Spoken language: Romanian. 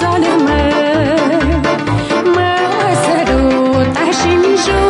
salirme Mă săruta și mi jur